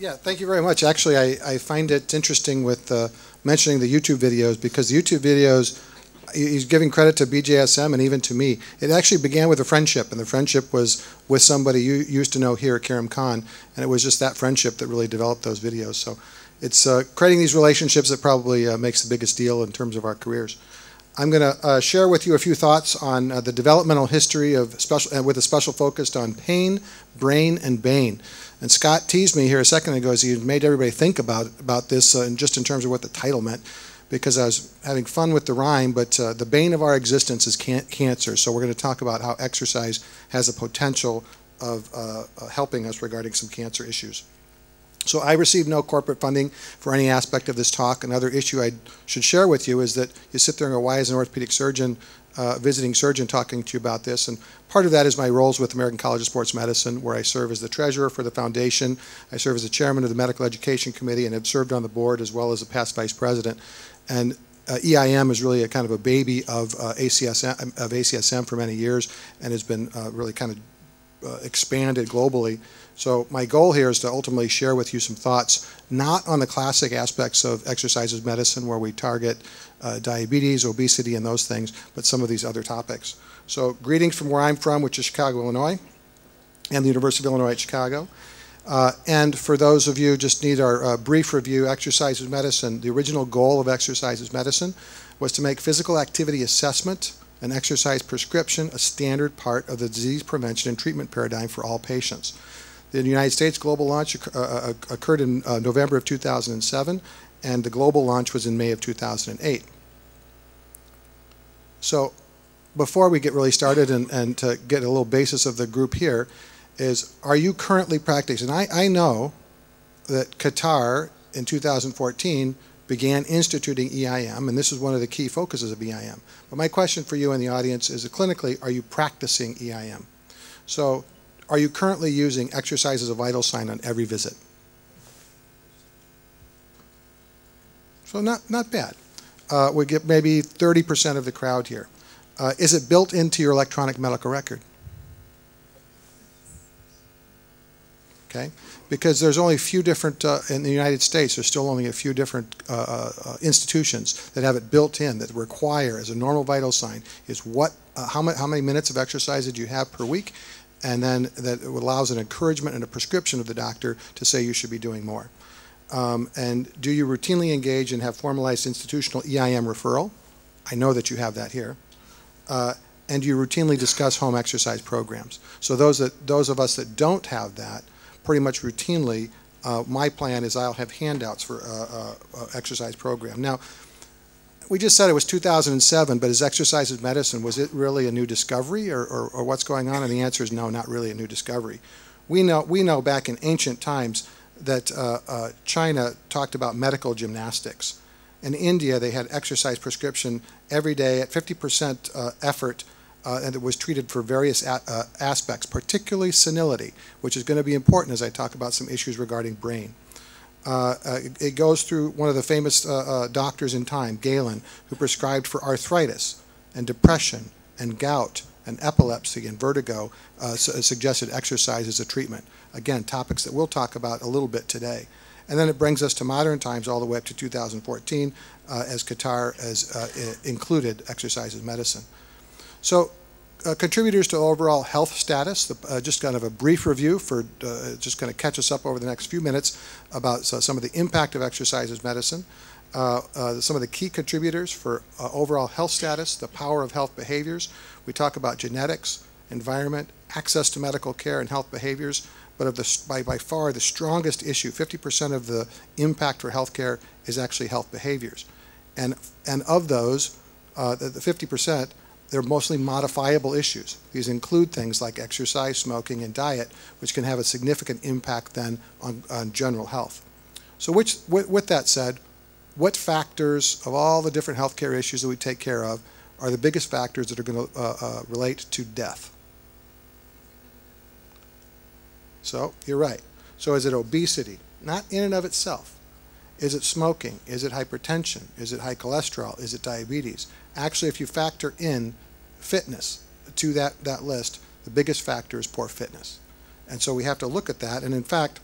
yeah, thank you very much. Actually, I, I find it interesting with uh, mentioning the YouTube videos because YouTube videos, he's giving credit to BJSM and even to me. It actually began with a friendship, and the friendship was with somebody you used to know here at Karim Khan, and it was just that friendship that really developed those videos. So it's uh, creating these relationships that probably uh, makes the biggest deal in terms of our careers. I'm going to uh, share with you a few thoughts on uh, the developmental history of special, uh, with a special focus on pain, brain, and bane. And Scott teased me here a second ago as he made everybody think about about this, uh, and just in terms of what the title meant, because I was having fun with the rhyme. But uh, the bane of our existence is can cancer. So we're going to talk about how exercise has a potential of uh, helping us regarding some cancer issues. So I received no corporate funding for any aspect of this talk. Another issue I should share with you is that you sit there and go, why is an orthopedic surgeon, uh, visiting surgeon talking to you about this? And part of that is my roles with American College of Sports Medicine, where I serve as the treasurer for the foundation. I serve as the chairman of the medical education committee and have served on the board as well as a past vice president. And uh, EIM is really a kind of a baby of uh, ACSM, of ACSM for many years and has been uh, really kind of uh, expanded globally. So my goal here is to ultimately share with you some thoughts, not on the classic aspects of exercise as medicine where we target uh, diabetes, obesity, and those things, but some of these other topics. So greetings from where I'm from, which is Chicago, Illinois, and the University of Illinois at Chicago. Uh, and for those of you just need our uh, brief review, exercise as medicine, the original goal of exercise as medicine was to make physical activity assessment and exercise prescription a standard part of the disease prevention and treatment paradigm for all patients. The United States global launch uh, uh, occurred in uh, November of 2007, and the global launch was in May of 2008. So before we get really started and, and to get a little basis of the group here, is are you currently practicing? I, I know that Qatar in 2014 began instituting EIM, and this is one of the key focuses of EIM. But my question for you in the audience is clinically, are you practicing EIM? So are you currently using exercise as a vital sign on every visit? So not, not bad. Uh, we get maybe 30% of the crowd here. Uh, is it built into your electronic medical record? Okay, because there's only a few different, uh, in the United States, there's still only a few different uh, uh, institutions that have it built in that require as a normal vital sign is what, uh, how, many, how many minutes of exercise did you have per week and then that allows an encouragement and a prescription of the doctor to say you should be doing more. Um, and do you routinely engage and have formalized institutional EIM referral? I know that you have that here. Uh, and do you routinely discuss home exercise programs? So those that those of us that don't have that, pretty much routinely, uh, my plan is I'll have handouts for uh, uh, uh exercise program. Now, we just said it was 2007, but is exercise as medicine, was it really a new discovery or, or, or, what's going on? And the answer is no, not really a new discovery. We know, we know back in ancient times that uh, uh, China talked about medical gymnastics. In India, they had exercise prescription every day at 50% uh, effort, uh, and it was treated for various uh, aspects, particularly senility, which is going to be important as I talk about some issues regarding brain. Uh, uh, it goes through one of the famous uh, uh, doctors in time, Galen, who prescribed for arthritis and depression and gout and epilepsy and vertigo, uh, su suggested exercise as a treatment. Again, topics that we'll talk about a little bit today. And then it brings us to modern times all the way up to 2014 uh, as Qatar has included exercise as medicine. So uh, contributors to overall health status, uh, just kind of a brief review for uh, just going to catch us up over the next few minutes about some of the impact of exercise as medicine, uh, uh, some of the key contributors for uh, overall health status, the power of health behaviors. We talk about genetics, environment, access to medical care and health behaviors, but of the, by, by far the strongest issue, 50% of the impact for healthcare is actually health behaviors. And, and of those, the, the 50%, they're mostly modifiable issues. These include things like exercise, smoking, and diet, which can have a significant impact then on, on general health. So which, with, that said, what factors of all the different healthcare issues that we take care of are the biggest factors that are going to uh, uh, relate to death? So you're right. So is it obesity? Not in and of itself. Is it smoking? Is it hypertension? Is it high cholesterol? Is it diabetes? Actually, if you factor in fitness to that, that list, the biggest factor is poor fitness. And so we have to look at that. And in fact,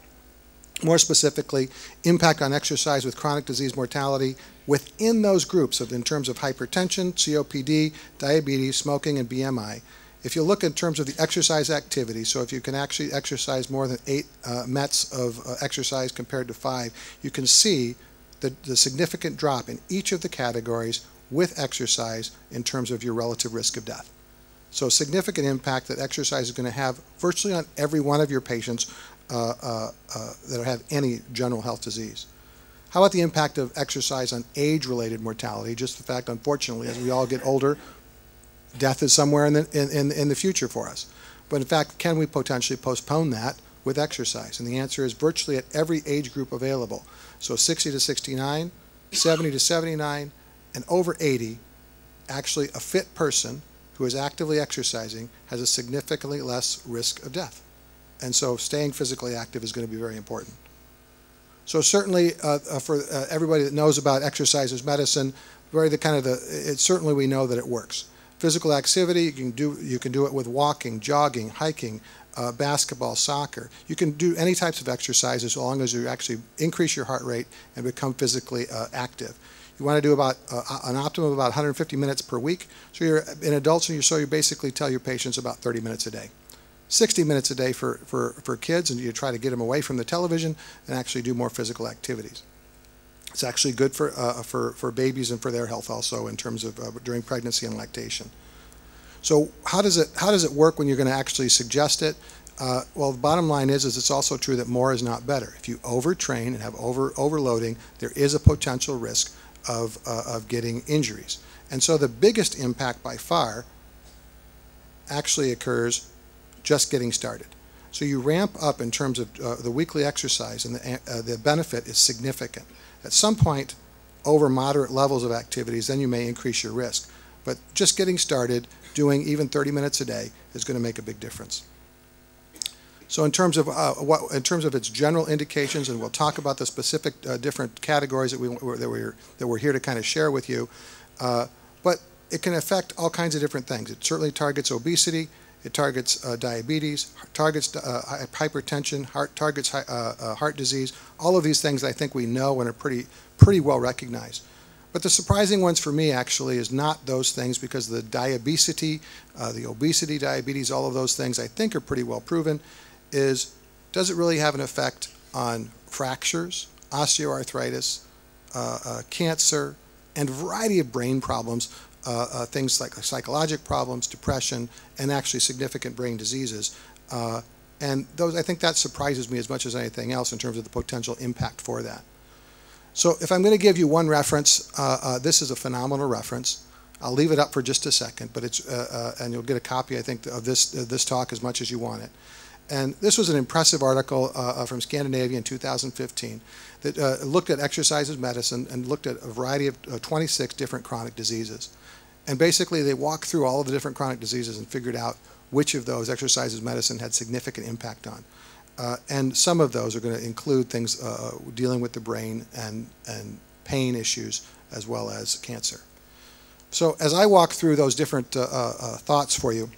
More specifically, impact on exercise with chronic disease mortality within those groups of in terms of hypertension, COPD, diabetes, smoking, and BMI. If you look in terms of the exercise activity, so if you can actually exercise more than eight uh, METs of uh, exercise compared to five, you can see the, the significant drop in each of the categories with exercise in terms of your relative risk of death. So significant impact that exercise is going to have virtually on every one of your patients uh, uh, uh, that have any general health disease. How about the impact of exercise on age-related mortality? Just the fact, unfortunately, as we all get older, death is somewhere in the, in, in, in the future for us. But in fact, can we potentially postpone that with exercise? And the answer is virtually at every age group available. So 60 to 69, 70 to 79, and over 80, actually a fit person who is actively exercising has a significantly less risk of death. And so staying physically active is going to be very important. So certainly uh, uh, for uh, everybody that knows about exercise as medicine, very the kind of the, it, certainly we know that it works. Physical activity, you can do, you can do it with walking, jogging, hiking, uh, basketball, soccer. You can do any types of exercise as long as you actually increase your heart rate and become physically uh, active. You want to do about uh, an optimum of about 150 minutes per week. So you're in adults, and you so you basically tell your patients about 30 minutes a day. 60 minutes a day for, for, for kids, and you try to get them away from the television and actually do more physical activities. It's actually good for, uh, for, for babies and for their health also in terms of uh, during pregnancy and lactation. So how does it, how does it work when you're going to actually suggest it? Uh, well, the bottom line is, is it's also true that more is not better. If you overtrain and have over, overloading, there is a potential risk of, uh, of getting injuries. And so the biggest impact by far actually occurs just getting started. So you ramp up in terms of uh, the weekly exercise and the, uh, the benefit is significant. At some point, over moderate levels of activities, then you may increase your risk. But just getting started, doing even 30 minutes a day is going to make a big difference. So in terms of uh, what, in terms of its general indications, and we'll talk about the specific uh, different categories that we that we're that we're here to kind of share with you. Uh, but it can affect all kinds of different things. It certainly targets obesity. It targets uh, diabetes, targets uh, hypertension, heart, targets uh, heart disease. All of these things I think we know and are pretty pretty well recognized. But the surprising ones for me actually is not those things because the diabetes, the obesity, diabetes, all of those things I think are pretty well proven is does it really have an effect on fractures, osteoarthritis, uh, uh, cancer, and a variety of brain problems, uh, uh things like psychologic problems, depression, and actually significant brain diseases. Uh, and those, I think that surprises me as much as anything else in terms of the potential impact for that. So if I'm going to give you one reference, uh, this is a phenomenal reference. I'll leave it up for just a second, but it's and you'll get a copy, I think, of this this talk as much as you want it. And this was an impressive article uh, uh from Scandinavia in 2015 that uh, looked at exercise as medicine and looked at a variety of uh, 26 different chronic diseases. And basically, they walked through all of the different chronic diseases and figured out which of those exercise as medicine had significant impact on. Uh, and some of those are going to include things uh, dealing with the brain and, and pain issues as well as cancer. So as I walk through those different thoughts for you,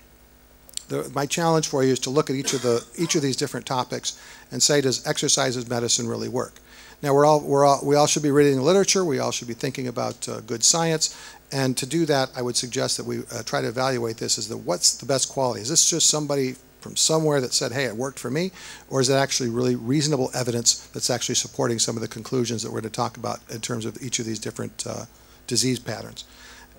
the, my challenge for you is to look at each of the each of these different topics and say, does exercise as medicine really work? Now we're all we're all we all should be reading the literature. We all should be thinking about uh, good science. And to do that, I would suggest that we uh, try to evaluate this as the what's the best quality. Is this just somebody from somewhere that said, hey, it worked for me? Or is it actually really reasonable evidence that's actually supporting some of the conclusions that we're going to talk about in terms of each of these different uh, disease patterns?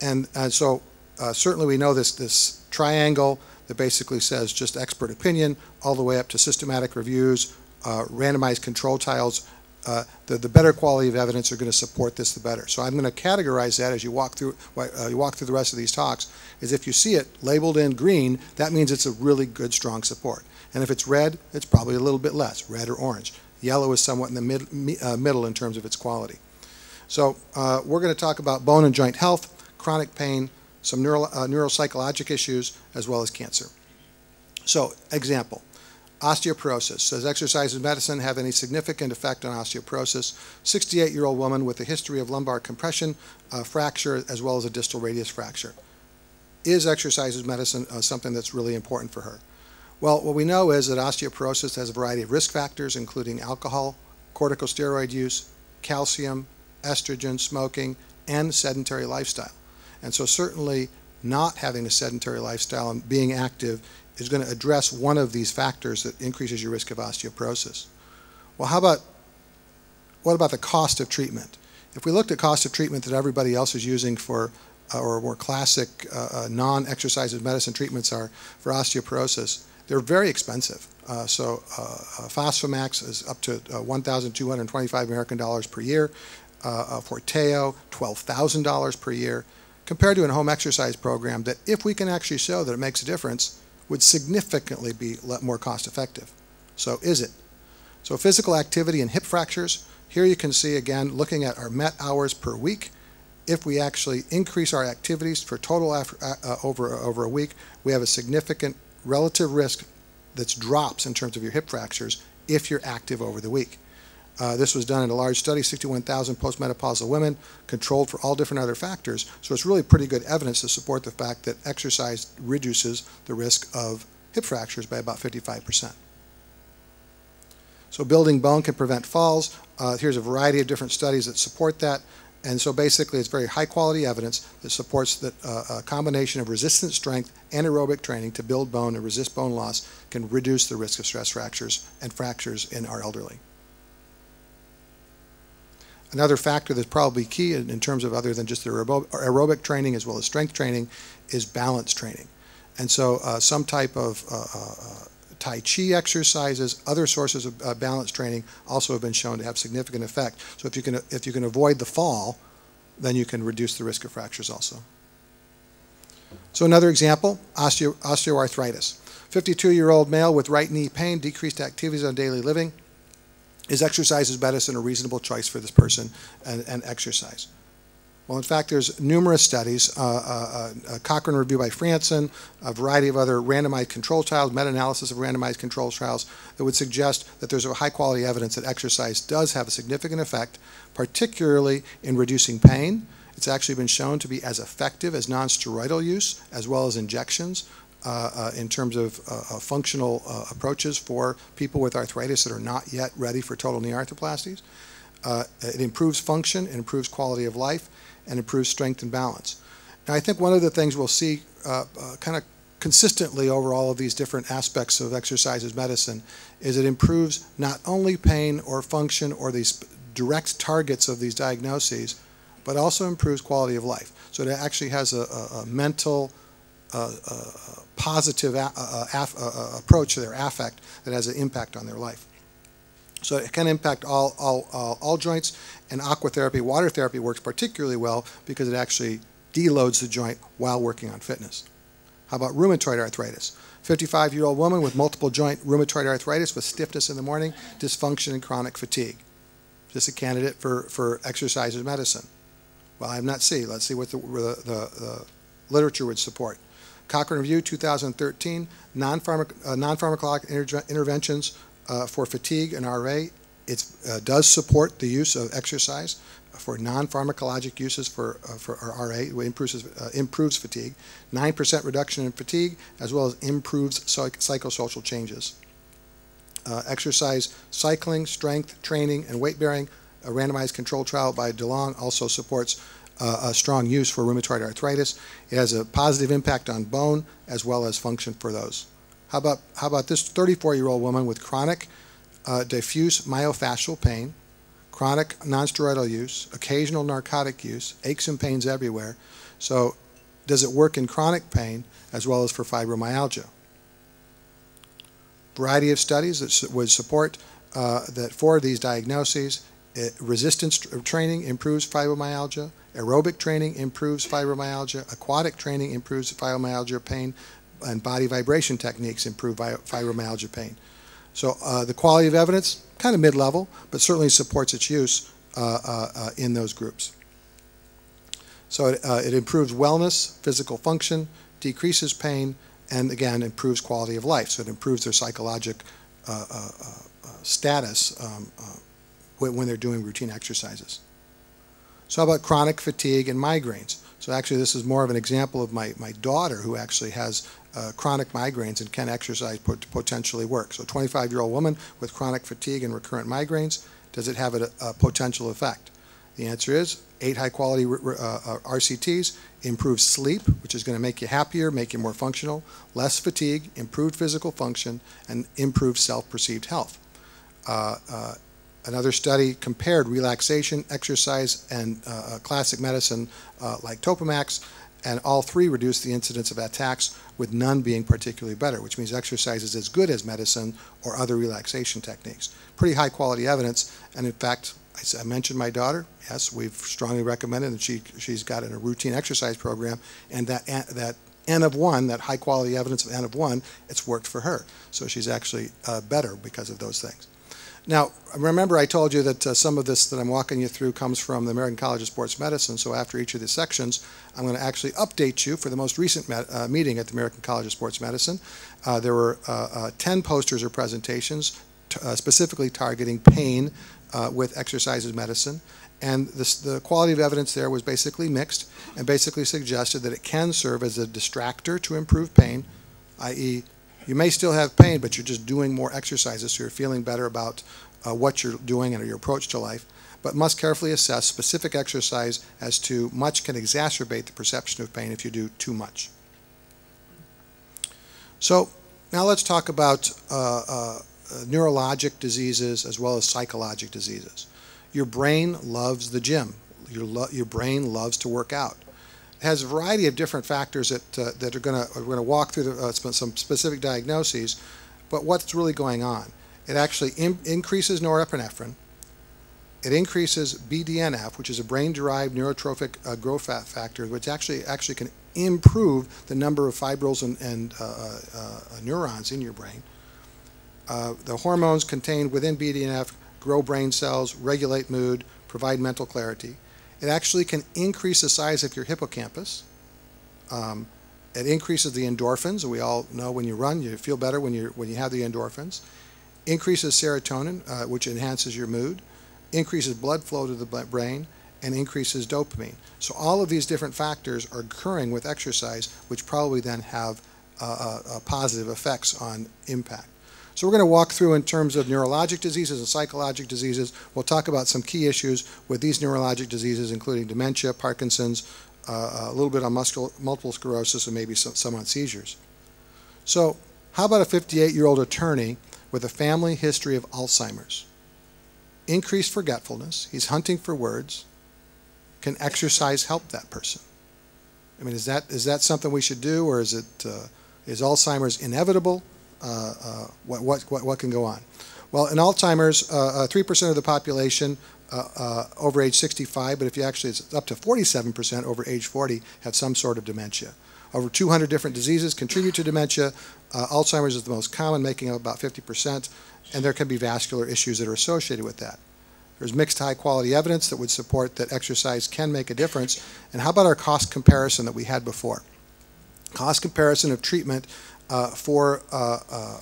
And, and so uh, certainly we know this, this triangle that basically says just expert opinion all the way up to systematic reviews, uh, randomized control trials. Uh, the, the better quality of evidence are going to support this the better. So I'm going to categorize that as you walk through uh, you walk through the rest of these talks. Is if you see it labeled in green, that means it's a really good strong support. And if it's red, it's probably a little bit less, red or orange. Yellow is somewhat in the mid, uh, middle in terms of its quality. So uh, we're going to talk about bone and joint health, chronic pain, some neuro, uh, neuropsychologic issues, as well as cancer. So, example, osteoporosis. Does exercise in medicine have any significant effect on osteoporosis? 68-year-old woman with a history of lumbar compression, uh, fracture, as well as a distal radius fracture. Is exercise in medicine uh, something that's really important for her? Well, what we know is that osteoporosis has a variety of risk factors, including alcohol, corticosteroid use, calcium, estrogen, smoking, and sedentary lifestyle. And so certainly not having a sedentary lifestyle and being active is going to address one of these factors that increases your risk of osteoporosis. Well, how about, what about the cost of treatment? If we looked at cost of treatment that everybody else is using for, uh, or more classic uh, uh, non-exercise medicine treatments are for osteoporosis, they're very expensive. Uh, so uh, uh, Fosamax is up to 1,225 American dollars per year. Forteo, $12,000 per year compared to a home exercise program that if we can actually show that it makes a difference would significantly be more cost effective. So is it? So physical activity and hip fractures, here you can see again looking at our MET hours per week. If we actually increase our activities for total uh, uh, over, over a week, we have a significant relative risk that drops in terms of your hip fractures if you're active over the week. Uh, this was done in a large study, 61,000 postmenopausal women, controlled for all different other factors. So it's really pretty good evidence to support the fact that exercise reduces the risk of hip fractures by about 55%. So building bone can prevent falls. Uh, here's a variety of different studies that support that. And so basically it's very high quality evidence that supports that uh, a combination of resistance strength and aerobic training to build bone and resist bone loss can reduce the risk of stress fractures and fractures in our elderly. Another factor that's probably key in, in terms of other than just the aerobic training as well as strength training is balance training. And so uh, some type of uh, uh, Tai Chi exercises, other sources of uh, balance training also have been shown to have significant effect. So if you can, if you can avoid the fall, then you can reduce the risk of fractures also. So another example, osteo osteoarthritis. 52-year-old male with right knee pain, decreased activities on daily living, is exercise is medicine a reasonable choice for this person and, and exercise? Well, in fact, there's numerous studies, uh, uh, uh, a Cochrane review by Fransen, a variety of other randomized control trials, meta-analysis of randomized control trials that would suggest that there's a high-quality evidence that exercise does have a significant effect, particularly in reducing pain. It's actually been shown to be as effective as non-steroidal use as well as injections Uh, uh, in terms of uh, uh functional approaches for people with arthritis that are not yet ready for total knee arthroplasties. it improves function, it improves quality of life, and improves strength and balance. Now, I think one of the things we'll see kind of consistently over all of these different aspects of exercise as medicine is it improves not only pain or function or these direct targets of these diagnoses, but also improves quality of life. So it actually has a, a, a mental, uh, positive approach to their affect that has an impact on their life. So it can impact all, all, all, all, joints, and aquatherapy, water therapy works particularly well because it actually deloads the joint while working on fitness. How about rheumatoid arthritis? 55-year-old woman with multiple joint rheumatoid arthritis with stiffness in the morning, dysfunction, and chronic fatigue. Is this a candidate for, for exercise medicine? Well, I'm not see. Let's see what the, the, the, the literature would support. Cochrane Review 2013, non-pharmac uh, non-pharmacologic inter interventions uh, for fatigue and RA. It uh, does support the use of exercise for non-pharmacologic uses for, uh, for RA. It improves, uh, improves fatigue. 9% reduction in fatigue as well as improves psych psychosocial changes. Exercise, cycling, strength, training, and weight bearing. A randomized control trial by DeLong also supports uh, a strong use for rheumatoid arthritis. It has a positive impact on bone as well as function for those. How about, how about this 34-year-old woman with chronic uh, diffuse myofascial pain, chronic nonsteroidal use, occasional narcotic use, aches and pains everywhere. So does it work in chronic pain as well as for fibromyalgia? Variety of studies that would support uh, that for these diagnoses, it, resistance training improves fibromyalgia, Aerobic training improves fibromyalgia. Aquatic training improves fibromyalgia pain. And body vibration techniques improve fibromyalgia pain. So uh, the quality of evidence, kind of mid-level, but certainly supports its use uh, uh, uh in those groups. So it, uh, it, improves wellness, physical function, decreases pain, and again, improves quality of life. So it improves their psychologic uh, status um, when they're doing routine exercises. So how about chronic fatigue and migraines? So actually this is more of an example of my, my daughter who actually has uh, chronic migraines and can exercise pot potentially work. So 25-year-old woman with chronic fatigue and recurrent migraines, does it have a, a potential effect? The answer is eight high-quality uh, uh RCTs improve sleep, which is going to make you happier, make you more functional, less fatigue, improved physical function, and improved self-perceived health. Uh, uh, another study compared relaxation, exercise, and uh, uh classic medicine uh, like Topamax, and all three reduced the incidence of attacks, with none being particularly better, which means exercise is as good as medicine or other relaxation techniques. Pretty high quality evidence, and in fact, I mentioned my daughter. Yes, we've strongly recommended, and she she's got in a routine exercise program, and that that N of one, that high quality evidence of N of one, it's worked for her. So she's actually uh, better because of those things. Now, remember I told you that uh, some of this that I'm walking you through comes from the American College of Sports Medicine, so after each of these sections, I'm going to actually update you for the most recent uh, meeting at the American College of Sports Medicine. Uh, there were uh, uh, 10 posters or presentations uh, specifically targeting pain with exercises medicine. And this, the quality of evidence there was basically mixed and basically suggested that it can serve as a distractor to improve pain, i.e., you may still have pain, but you're just doing more exercises, so you're feeling better about uh, what you're doing and your approach to life. But must carefully assess specific exercise as to much can exacerbate the perception of pain if you do too much. So now let's talk about uh, uh, neurologic diseases as well as psychologic diseases. Your brain loves the gym. Your, your brain loves to work out. Has a variety of different factors that, uh, that are going to, we're going to walk through the, uh, some specific diagnoses, but what's really going on? It actually increases norepinephrine. It increases BDNF, which is a brain-derived neurotrophic uh, growth factor, which actually actually can improve the number of fibrils and, and uh, uh, neurons in your brain. Uh, the hormones contained within BDNF grow brain cells, regulate mood, provide mental clarity. It actually can increase the size of your hippocampus. Um, it increases the endorphins. We all know when you run, you feel better when you when you have the endorphins. Increases serotonin, uh, which enhances your mood. Increases blood flow to the brain and increases dopamine. So all of these different factors are occurring with exercise, which probably then have uh, uh, positive effects on impact. So we're going to walk through in terms of neurologic diseases and psychologic diseases. We'll talk about some key issues with these neurologic diseases, including dementia, Parkinson's, uh, a little bit on muscular, multiple sclerosis, and maybe some, some on seizures. So how about a 58-year-old attorney with a family history of Alzheimer's? Increased forgetfulness, he's hunting for words. Can exercise help that person? I mean, is that is that something we should do, or is it uh, is Alzheimer's inevitable? Uh, uh, what, what, what can go on. Well, in Alzheimer's, 3% uh, of the population over age 65, but if you actually, it's up to 47% over age 40 have some sort of dementia. Over 200 different diseases contribute to dementia. Uh, Alzheimer's is the most common, making up about 50%, and there can be vascular issues that are associated with that. There's mixed high quality evidence that would support that exercise can make a difference. And how about our cost comparison that we had before? Cost comparison of treatment uh, for uh, uh,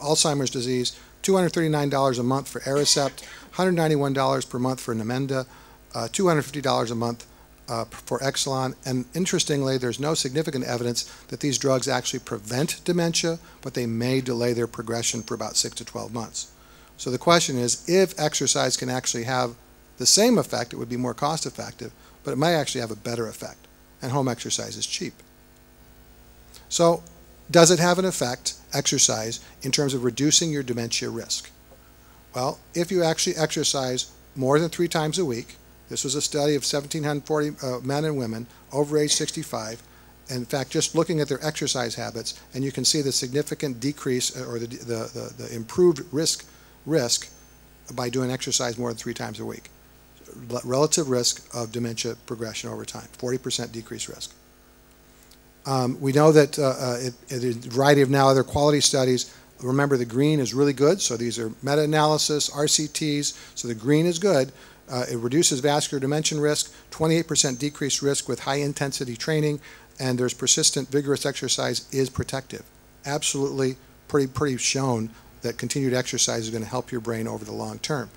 Alzheimer's disease, $239 a month for Aricept, $191 per month for Namenda, $250 a month uh, for Exelon. And interestingly, there's no significant evidence that these drugs actually prevent dementia, but they may delay their progression for about 6 to 12 months. So the question is, if exercise can actually have the same effect, it would be more cost effective, but it might actually have a better effect. And home exercise is cheap. So does it have an effect, exercise, in terms of reducing your dementia risk? Well, if you actually exercise more than three times a week, this was a study of 1,740 uh, men and women over age 65. In fact, just looking at their exercise habits, and you can see the significant decrease uh, or the, the, the, the improved risk, risk by doing exercise more than three times a week. Relative risk of dementia progression over time, 40% decreased risk. Um, we know that uh, uh, it, it a variety of now other quality studies. Remember, the green is really good. So these are meta-analysis, RCTs. So the green is good. Uh, it reduces vascular dementia risk, 28% decreased risk with high-intensity training, and there's persistent, vigorous exercise is protective. Absolutely pretty, pretty shown that continued exercise is going to help your brain over the long term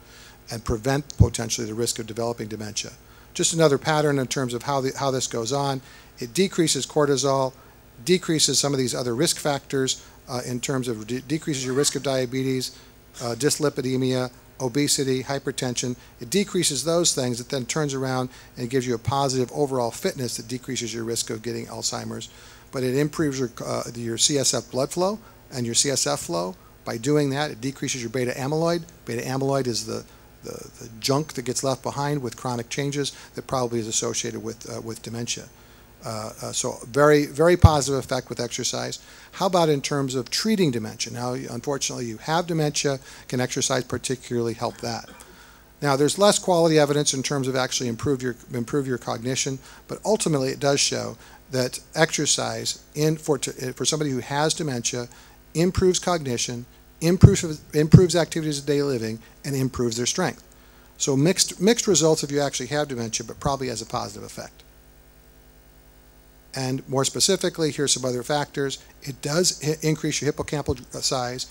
and prevent potentially the risk of developing dementia. Just another pattern in terms of how, the, how this goes on it decreases cortisol, decreases some of these other risk factors uh, in terms of de decreases your risk of diabetes, uh, dyslipidemia, obesity, hypertension. It decreases those things. It then turns around and gives you a positive overall fitness that decreases your risk of getting Alzheimer's. But it improves your, uh, your CSF blood flow and your CSF flow. By doing that, it decreases your beta amyloid. Beta amyloid is the, the, the junk that gets left behind with chronic changes that probably is associated with, uh, with dementia. Uh, uh, so very, very positive effect with exercise. How about in terms of treating dementia? Now, unfortunately, you have dementia. Can exercise particularly help that? Now, there's less quality evidence in terms of actually improve your improve your cognition, but ultimately, it does show that exercise in for for somebody who has dementia improves cognition, improves improves activities of daily living, and improves their strength. So mixed mixed results if you actually have dementia, but probably has a positive effect. And more specifically, here's some other factors. It does increase your hippocampal size.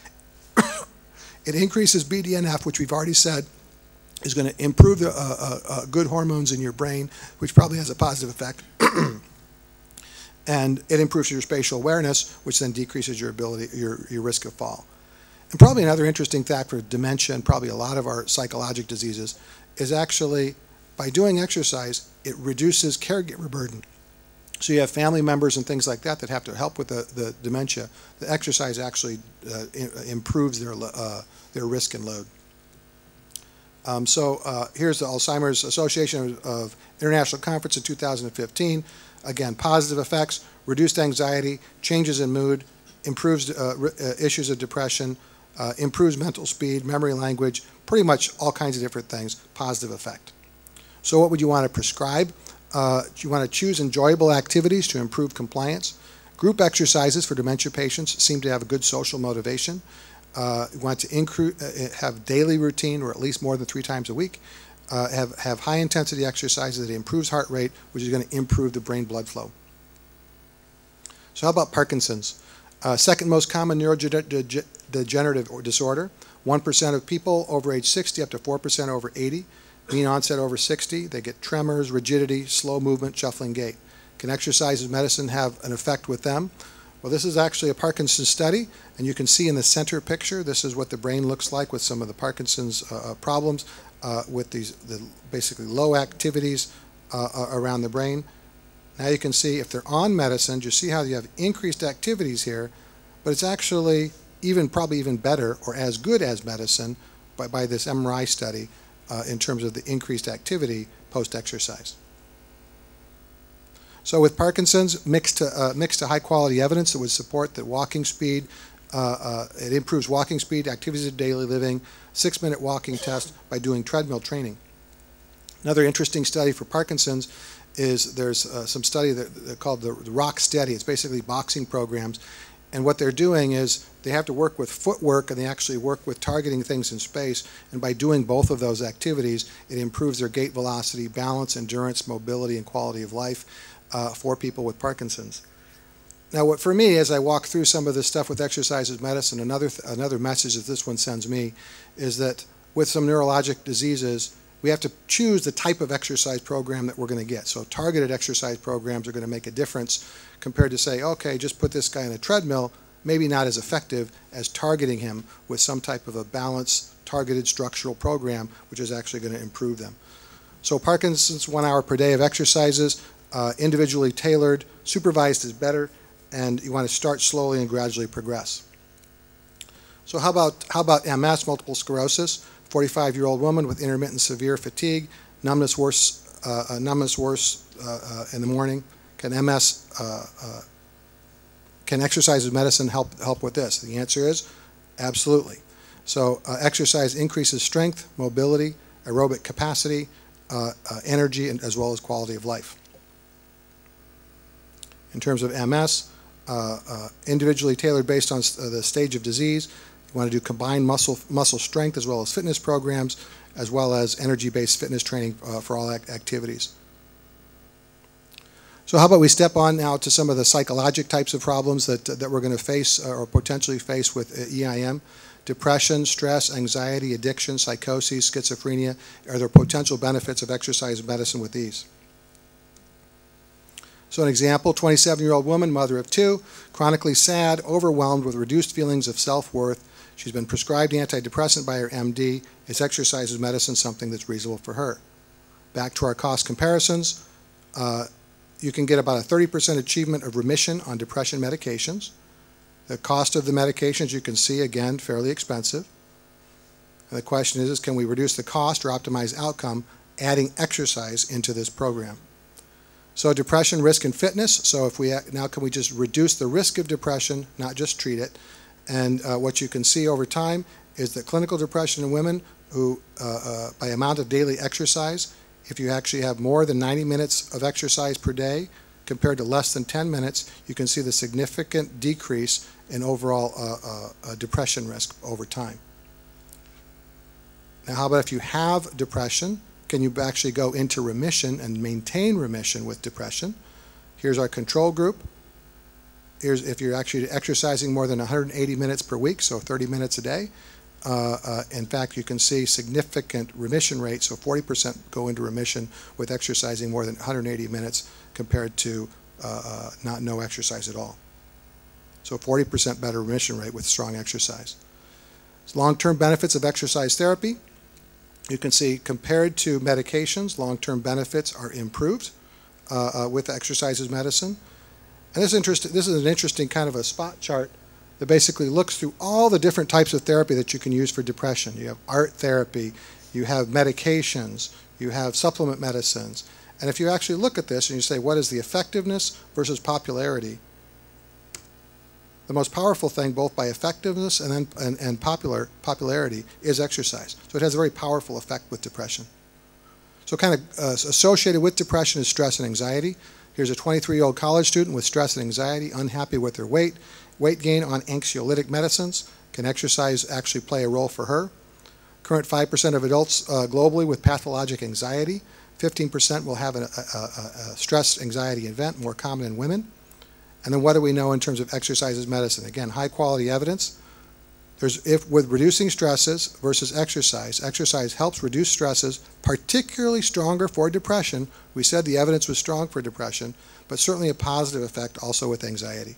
it increases BDNF, which we've already said is going to improve the uh, uh, uh, good hormones in your brain, which probably has a positive effect. and it improves your spatial awareness, which then decreases your ability, your, your risk of fall. And probably another interesting fact for dementia and probably a lot of our psychologic diseases is actually by doing exercise, it reduces caregiver burden. So you have family members and things like that that have to help with the, the dementia. The exercise actually uh, improves their, uh, their risk and load. Um, so uh, here's the Alzheimer's Association of International Conference in 2015. Again, positive effects, reduced anxiety, changes in mood, improves uh, uh, issues of depression, uh, improves mental speed, memory language, pretty much all kinds of different things, positive effect. So what would you want to prescribe? Uh, you want to choose enjoyable activities to improve compliance. Group exercises for dementia patients seem to have a good social motivation. Uh, you want to uh, have daily routine or at least more than three times a week. Uh, have, have high intensity exercises that improves heart rate, which is going to improve the brain blood flow. So how about Parkinson's? Uh, second most common neurodegenerative disorder. 1% of people over age 60 up to 4% over 80. Mean onset over 60, they get tremors, rigidity, slow movement, shuffling gait. Can exercise and medicine have an effect with them? Well, this is actually a Parkinson's study, and you can see in the center picture, this is what the brain looks like with some of the Parkinson's uh, uh problems uh, with these the basically low activities uh, uh, around the brain. Now you can see if they're on medicine, you see how you have increased activities here, but it's actually even probably even better or as good as medicine by, by this MRI study uh, in terms of the increased activity post-exercise. So with Parkinson's, mixed to, uh, mixed to high quality evidence that would support that walking speed, uh, uh, it improves walking speed, activities of daily living, six minute walking test by doing treadmill training. Another interesting study for Parkinson's is there's uh, some study that, called the, the Rock Steady. It's basically boxing programs. And what they're doing is they have to work with footwork and they actually work with targeting things in space. And by doing both of those activities, it improves their gait velocity, balance, endurance, mobility, and quality of life uh, for people with Parkinson's. Now, what for me, as I walk through some of this stuff with exercise as medicine, another another message that this one sends me is that with some neurologic diseases, we have to choose the type of exercise program that we're going to get. So targeted exercise programs are going to make a difference compared to say, okay, just put this guy on a treadmill maybe not as effective as targeting him with some type of a balanced, targeted structural program, which is actually going to improve them. So Parkinson's one hour per day of exercises, uh, individually tailored, supervised is better, and you want to start slowly and gradually progress. So how about, how about MS, multiple sclerosis? 45-year-old woman with intermittent severe fatigue, numbness worse, uh, uh numbness worse uh, uh, in the morning. Can MS can exercise medicine help, help with this? The answer is absolutely. So exercise increases strength, mobility, aerobic capacity, energy, and as well as quality of life. In terms of MS, uh, uh, individually tailored based on uh, the stage of disease, you want to do combined muscle, muscle strength as well as fitness programs, as well as energy-based fitness training for all activities. So how about we step on now to some of the psychologic types of problems that, that we're going to face uh, or potentially face with uh, EIM. Depression, stress, anxiety, addiction, psychosis, schizophrenia. Are there potential benefits of exercise medicine with these? So an example, 27-year-old woman, mother of two, chronically sad, overwhelmed with reduced feelings of self-worth, She's been prescribed antidepressant by her MD. Is exercise as medicine something that's reasonable for her? Back to our cost comparisons. Uh, you can get about a 30% achievement of remission on depression medications. The cost of the medications, you can see, again, fairly expensive. And the question is, is can we reduce the cost or optimize outcome adding exercise into this program? So depression, risk, and fitness. So if we now can we just reduce the risk of depression, not just treat it? And uh, what you can see over time is that clinical depression in women who, uh, uh, by amount of daily exercise, if you actually have more than 90 minutes of exercise per day compared to less than 10 minutes, you can see the significant decrease in overall uh, uh, depression risk over time. Now, how about if you have depression? Can you actually go into remission and maintain remission with depression? Here's our control group. Here's if you're actually exercising more than 180 minutes per week, so 30 minutes a day. Uh, uh, in fact, you can see significant remission rates, so 40% go into remission with exercising more than 180 minutes compared to uh, uh, not no exercise at all. So 40% better remission rate with strong exercise. Long-term benefits of exercise therapy. You can see compared to medications, long-term benefits are improved uh, uh, with exercise as medicine. And this, interest, this is an interesting kind of a spot chart that basically looks through all the different types of therapy that you can use for depression. You have art therapy, you have medications, you have supplement medicines. And if you actually look at this and you say, what is the effectiveness versus popularity, the most powerful thing, both by effectiveness and, then, and, and popular, popularity, is exercise. So it has a very powerful effect with depression. So kind of uh, associated with depression is stress and anxiety. Here's a 23-year-old college student with stress and anxiety, unhappy with her weight, weight gain on anxiolytic medicines. Can exercise actually play a role for her? Current 5% of adults uh, globally with pathologic anxiety. 15% will have a, a, a stress anxiety event, more common in women. And then what do we know in terms of exercise as medicine? Again, high quality evidence. There's if with reducing stresses versus exercise, exercise helps reduce stresses, particularly stronger for depression. We said the evidence was strong for depression, but certainly a positive effect also with anxiety.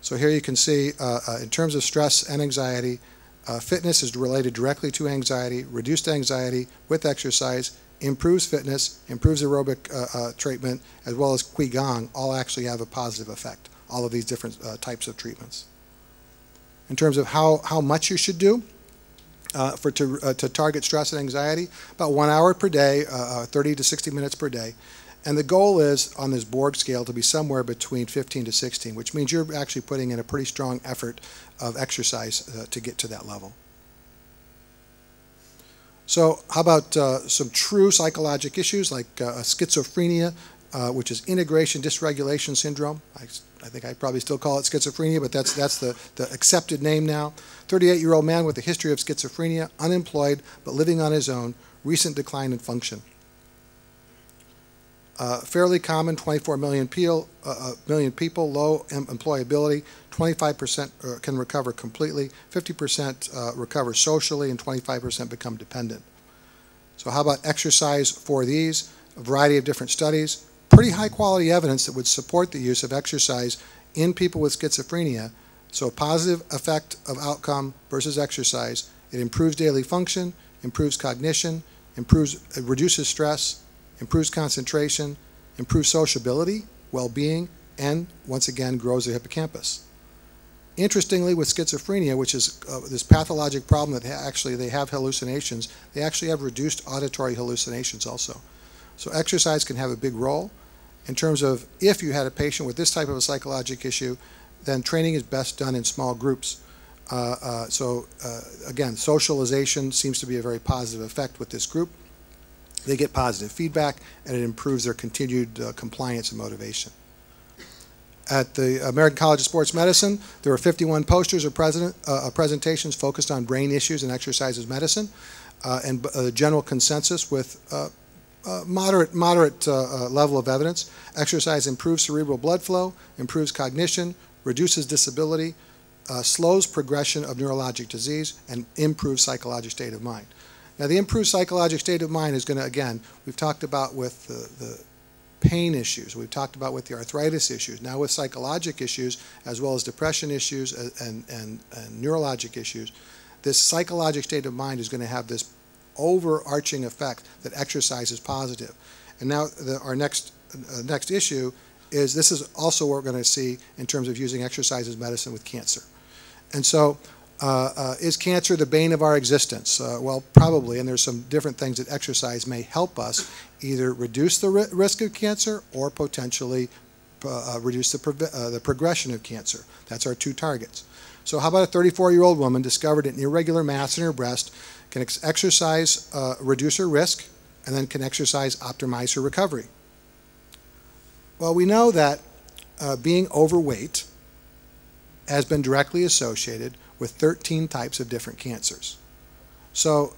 So here you can see uh, uh, in terms of stress and anxiety, uh, fitness is related directly to anxiety, reduced anxiety with exercise, improves fitness, improves aerobic uh, uh, treatment, as well as Qigong, all actually have a positive effect, all of these different uh, types of treatments. In terms of how, how much you should do uh, for to, uh, to target stress and anxiety, about one hour per day, uh, 30 to 60 minutes per day. And the goal is on this Borg scale to be somewhere between 15 to 16, which means you're actually putting in a pretty strong effort of exercise to get to that level. So how about uh, some true psychologic issues like uh, schizophrenia, uh, which is integration dysregulation syndrome. I, I, think I probably still call it schizophrenia, but that's, that's the, the accepted name now. 38-year-old man with a history of schizophrenia, unemployed, but living on his own, recent decline in function. Uh, fairly common, 24 million, peel, uh, uh million people, low em employability, 25% uh, can recover completely, 50% uh, recover socially, and 25% become dependent. So how about exercise for these? A variety of different studies, pretty high quality evidence that would support the use of exercise in people with schizophrenia. So positive effect of outcome versus exercise. It improves daily function, improves cognition, improves, reduces stress, improves concentration, improves sociability, well-being, and once again grows the hippocampus. Interestingly, with schizophrenia, which is uh, this pathologic problem that actually they have hallucinations, they actually have reduced auditory hallucinations also. So exercise can have a big role. In terms of if you had a patient with this type of a psychologic issue, then training is best done in small groups. Uh, uh, so uh, again, socialization seems to be a very positive effect with this group they get positive feedback and it improves their continued uh, compliance and motivation. At the American College of Sports Medicine, there were 51 posters or uh, uh, presentations focused on brain issues and exercises medicine, uh, and a general consensus with uh, uh, moderate, moderate level of evidence. Exercise improves cerebral blood flow, improves cognition, reduces disability, slows progression of neurologic disease, and improves psychological state of mind. Now, the improved psychological state of mind is going to, again, we've talked about with the, the pain issues. We've talked about with the arthritis issues. Now with psychologic issues, as well as depression issues and, and, and, and neurologic issues, this psychological state of mind is going to have this overarching effect that exercise is positive. And now the, our next, uh, next issue is this is also what we're going to see in terms of using exercise as medicine with cancer. And so uh, uh, is cancer the bane of our existence? Uh, well, probably, and there's some different things that exercise may help us either reduce the ri risk of cancer or potentially uh, uh, reduce the, uh, the progression of cancer. That's our two targets. So how about a 34-year-old woman discovered an irregular mass in her breast, can ex exercise reduce her risk, and then can exercise optimize her recovery? Well, we know that being overweight has been directly associated with 13 types of different cancers. So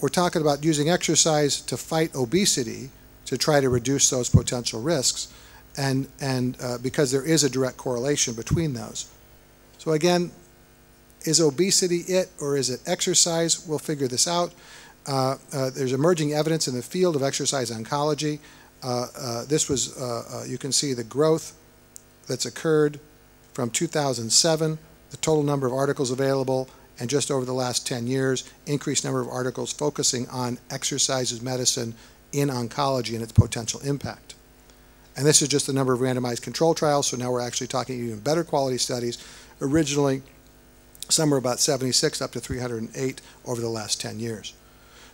we're talking about using exercise to fight obesity to try to reduce those potential risks and, and uh, because there is a direct correlation between those. So again, is obesity it or is it exercise? We'll figure this out. Uh, uh, there's emerging evidence in the field of exercise oncology. Uh, uh, this was, uh, you can see the growth that's occurred from 2007 the total number of articles available, and just over the last 10 years, increased number of articles focusing on exercise as medicine in oncology and its potential impact. And this is just the number of randomized control trials, so now we're actually talking even better quality studies. Originally, some were about 76 up to 308 over the last 10 years.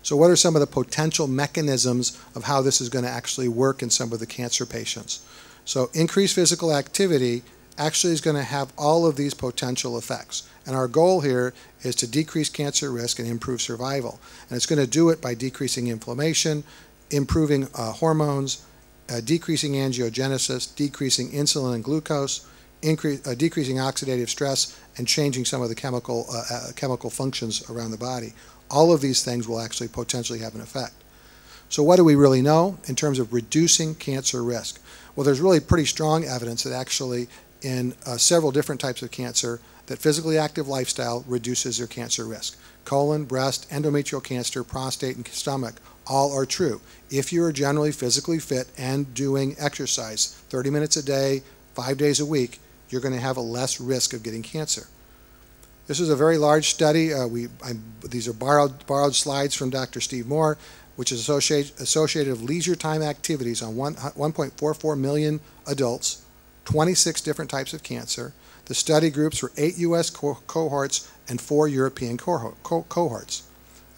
So what are some of the potential mechanisms of how this is going to actually work in some of the cancer patients? So increased physical activity actually is going to have all of these potential effects. And our goal here is to decrease cancer risk and improve survival. And it's going to do it by decreasing inflammation, improving uh, hormones, uh, decreasing angiogenesis, decreasing insulin and glucose, increase, uh, decreasing oxidative stress, and changing some of the chemical, uh, uh, chemical functions around the body. All of these things will actually potentially have an effect. So what do we really know in terms of reducing cancer risk? Well, there's really pretty strong evidence that actually in uh, several different types of cancer that physically active lifestyle reduces your cancer risk. Colon, breast, endometrial cancer, prostate, and stomach all are true. If you are generally physically fit and doing exercise 30 minutes a day, five days a week, you're going to have a less risk of getting cancer. This is a very large study. Uh, we, I, these are borrowed, borrowed slides from Dr. Steve Moore, which is associated, associated with leisure time activities on 1.44 million adults 26 different types of cancer. The study groups were eight U.S. Co cohorts and four European co co cohorts.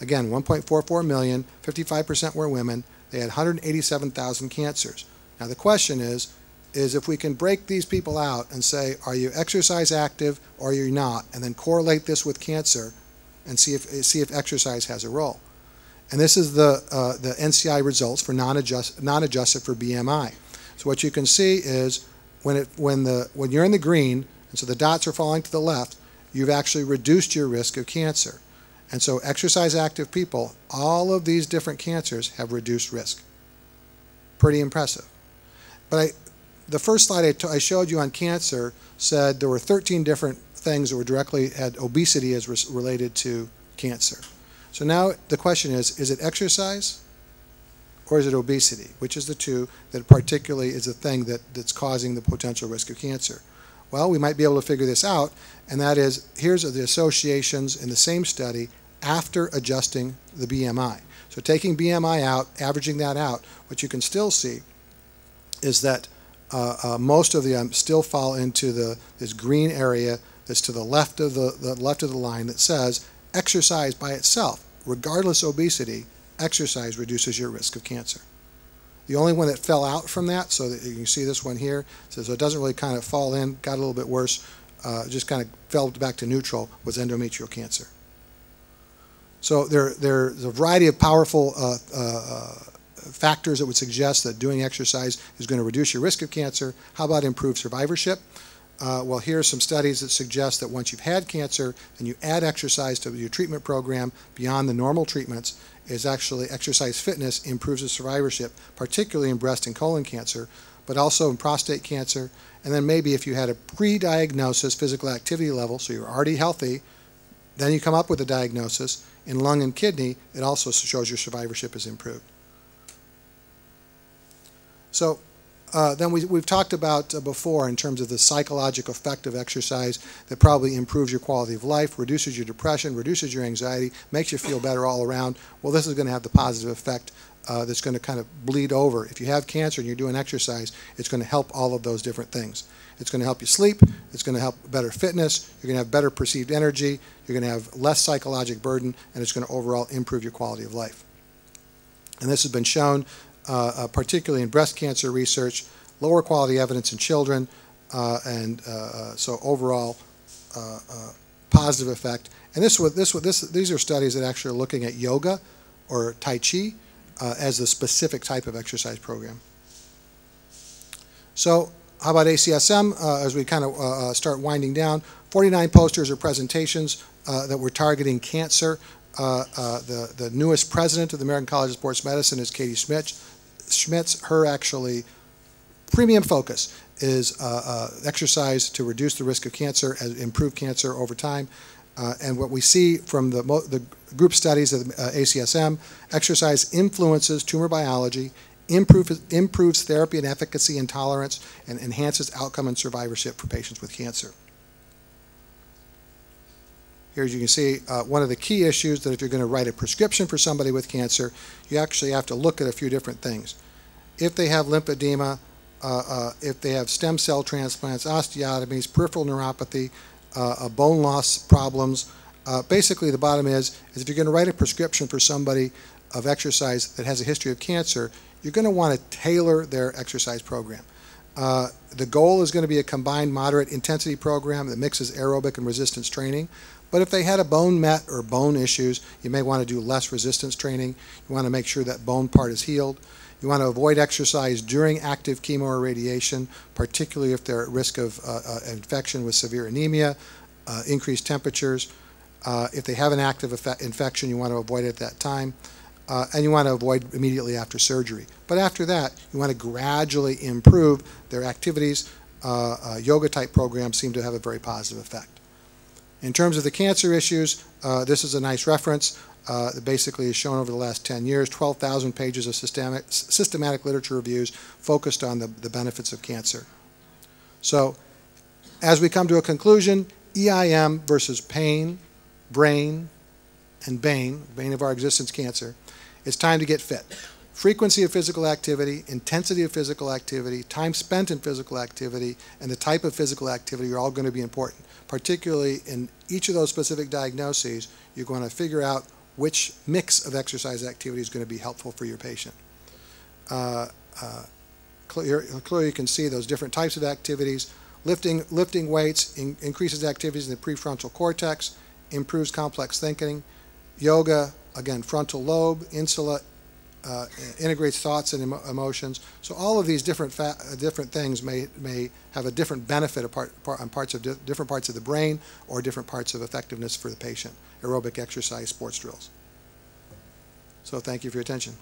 Again, 1.44 million, 55% were women. They had 187,000 cancers. Now the question is, is if we can break these people out and say, are you exercise active or are you not, and then correlate this with cancer and see if, see if exercise has a role. And this is the, uh, the NCI results for non-adjusted non adjusted for BMI. So what you can see is when it when the when you're in the green and so the dots are falling to the left, you've actually reduced your risk of cancer. And so exercise active people, all of these different cancers have reduced risk. Pretty impressive. But I, the first slide I, showed you on cancer said there were 13 different things that were directly had obesity as related to cancer. So now the question is, is it exercise? or is it obesity? Which is the two that particularly is the thing that, that's causing the potential risk of cancer? Well, we might be able to figure this out, and that is here's the associations in the same study after adjusting the BMI. So taking BMI out, averaging that out, what you can still see is that most of them still fall into the this green area that's to the left of the, the left of the line that says exercise by itself, regardless obesity, exercise reduces your risk of cancer. The only one that fell out from that, so that you can see this one here, so it doesn't really kind of fall in, got a little bit worse, uh, just kind of fell back to neutral, was endometrial cancer. So there, there's a variety of powerful uh, uh, factors that would suggest that doing exercise is going to reduce your risk of cancer. How about improved survivorship? Uh, well, here are some studies that suggest that once you've had cancer and you add exercise to your treatment program beyond the normal treatments, is actually exercise fitness improves the survivorship, particularly in breast and colon cancer, but also in prostate cancer. And then maybe if you had a pre-diagnosis physical activity level, so you're already healthy, then you come up with a diagnosis in lung and kidney, it also shows your survivorship is improved. So uh, then we, we've talked about uh, before in terms of the psychological effect of exercise that probably improves your quality of life, reduces your depression, reduces your anxiety, makes you feel better all around. Well, this is going to have the positive effect uh, that's going to kind of bleed over. If you have cancer and you're doing exercise, it's going to help all of those different things. It's going to help you sleep. It's going to help better fitness. You're going to have better perceived energy. You're going to have less psychological burden, and it's going to overall improve your quality of life. And this has been shown, uh, uh, particularly in breast cancer research, lower quality evidence in children, uh, and uh, so overall positive effect. And this, this, this, these are studies that actually are looking at yoga or Tai Chi as a specific type of exercise program. So how about ACSM uh, as we kind of uh, start winding down? 49 posters or presentations uh, that were targeting cancer. The, the newest president of the American College of Sports Medicine is Katie Schmitz. Schmitz, her actually premium focus is uh, uh, exercise to reduce the risk of cancer and improve cancer over time. Uh, and what we see from the, the group studies of ACSM, exercise influences tumor biology, improves, improves therapy and efficacy and tolerance, and enhances outcome and survivorship for patients with cancer. Here, as you can see, uh, one of the key issues that if you're going to write a prescription for somebody with cancer, you actually have to look at a few different things. If they have lymphedema, uh, uh, if they have stem cell transplants, osteotomies, peripheral neuropathy, uh, bone loss problems, uh, basically the bottom is, is if you're going to write a prescription for somebody of exercise that has a history of cancer, you're going to want to tailor their exercise program. Uh, the goal is going to be a combined moderate intensity program that mixes aerobic and resistance training. But if they had a bone met or bone issues, you may want to do less resistance training. You want to make sure that bone part is healed. You want to avoid exercise during active chemo or radiation, particularly if they're at risk of uh, uh, infection with severe anemia, uh, increased temperatures. Uh, if they have an active infection, you want to avoid it at that time uh, and you want to avoid immediately after surgery. But after that, you want to gradually improve their activities. Uh, yoga type programs seem to have a very positive effect. In terms of the cancer issues, uh, this is a nice reference uh, that basically is shown over the last 10 years, 12,000 pages of systemic, systematic literature reviews focused on the, the benefits of cancer. So as we come to a conclusion, EIM versus pain, brain, and bane, bane of our existence cancer, it's time to get fit. Frequency of physical activity, intensity of physical activity, time spent in physical activity, and the type of physical activity are all going to be important. Particularly in each of those specific diagnoses, you're going to figure out which mix of exercise activity is going to be helpful for your patient. Uh, uh, clearly you can see those different types of activities. Lifting, lifting weights in, increases activities in the prefrontal cortex, improves complex thinking. Yoga again, frontal lobe, insula, uh, integrates thoughts and emo emotions. So all of these different uh, different things may may have a different benefit part, part, on parts of di different parts of the brain or different parts of effectiveness for the patient. Aerobic exercise, sports drills. So thank you for your attention.